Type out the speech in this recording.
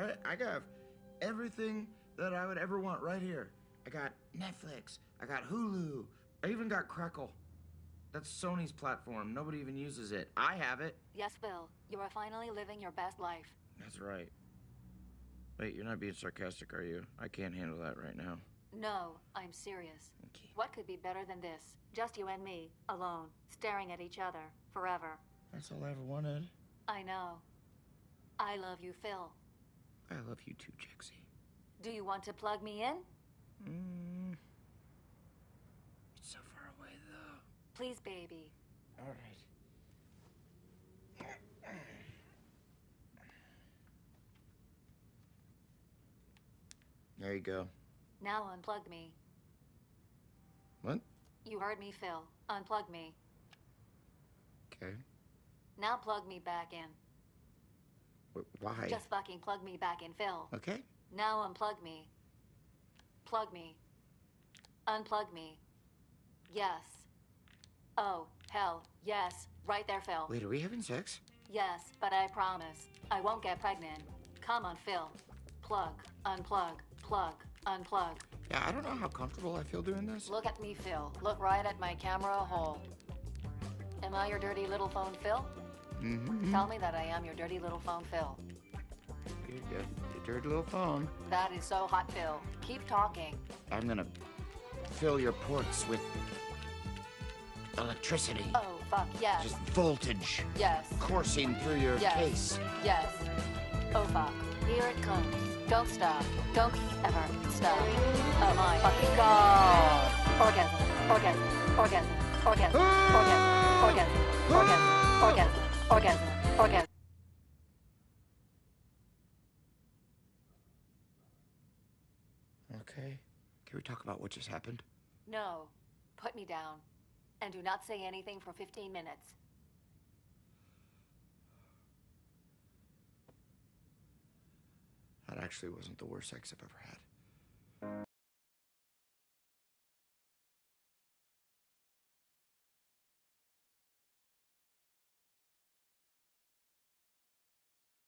right? I got everything that I would ever want right here. I got Netflix. I got Hulu. I even got Crackle. That's Sony's platform. Nobody even uses it. I have it. Yes, Phil. You are finally living your best life. That's right. Wait, you're not being sarcastic, are you? I can't handle that right now. No, I'm serious. Okay. What could be better than this? Just you and me, alone, staring at each other, forever. That's all I ever wanted. I know. I love you, Phil. I love you too, Jexi. Do you want to plug me in? Mm. It's so far away, though. Please, baby. All right. There you go. Now unplug me. What? You heard me, Phil. Unplug me. Okay. Now plug me back in. Wh- Why? Just fucking plug me back in, Phil. Okay. Now unplug me. Plug me. Unplug me. Yes. Oh, hell, yes. Right there, Phil. Wait, are we having sex? Yes, but I promise. I won't get pregnant. Come on, Phil. Plug, unplug, plug, unplug. Yeah, I don't know how comfortable I feel doing this. Look at me, Phil. Look right at my camera hole. Am I your dirty little phone, Phil? Mm-hmm. Tell me that I am your dirty little phone, Phil. Your, your, your dirty little phone. That is so hot, Phil. Keep talking. I'm gonna fill your ports with electricity. Oh, fuck, yes. Just voltage Yes. coursing through your Yes. case. Yes. Oh fuck. Here it comes. Don't stop. Don't ever stop. Oh my fucking god. Orgasm. Orgasm. Orgasm. Orgasm. Orgasm. Orgasm. Orgasm. Orgasm. Orgasm. Orgasm. Okay. Can we talk about what just happened? No. Put me down. And do not say anything for 15 minutes. That actually wasn't the worst sex I've ever had.